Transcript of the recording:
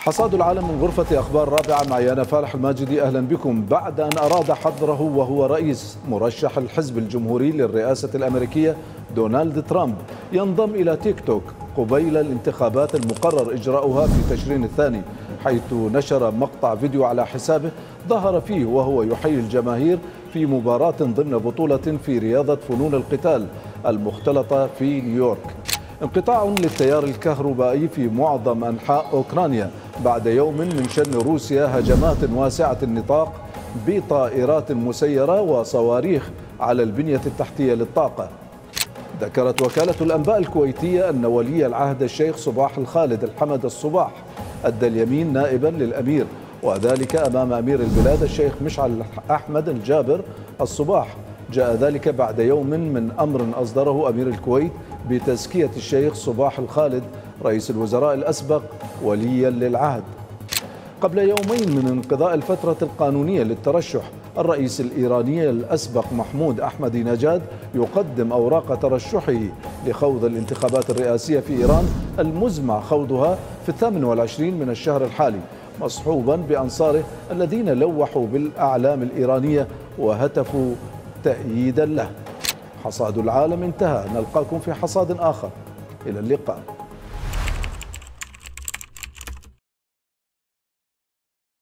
حصاد العالم من غرفة أخبار رابعة معي أنا فالح الماجدي أهلا بكم. بعد أن أراد حظره وهو رئيس مرشح الحزب الجمهوري للرئاسة الأمريكية دونالد ترامب ينضم إلى تيك توك قبيل الانتخابات المقرر إجراؤها في تشرين الثاني حيث نشر مقطع فيديو على حسابه ظهر فيه وهو يحيي الجماهير في مباراة ضمن بطولة في رياضة فنون القتال المختلطة في نيويورك. انقطاع للتيار الكهربائي في معظم أنحاء أوكرانيا. بعد يوم من شن روسيا هجمات واسعة النطاق بطائرات مسيرة وصواريخ على البنية التحتية للطاقة. ذكرت وكالة الأنباء الكويتية أن ولي العهد الشيخ صباح الخالد الحمد الصباح أدى اليمين نائبا للأمير وذلك أمام أمير البلاد الشيخ مشعل أحمد الجابر الصباح. جاء ذلك بعد يوم من أمر أصدره أمير الكويت بتزكية الشيخ صباح الخالد رئيس الوزراء الأسبق وليا للعهد. قبل يومين من انقضاء الفترة القانونية للترشح الرئيس الإيراني الأسبق محمود أحمد نجاد يقدم أوراق ترشحه لخوض الانتخابات الرئاسية في إيران المزمع خوضها في الثامن والعشرين من الشهر الحالي مصحوبا بأنصاره الذين لوحوا بالأعلام الإيرانية وهتفوا تأييدا له. حصاد العالم انتهى. نلقاكم في حصاد آخر. إلى اللقاء.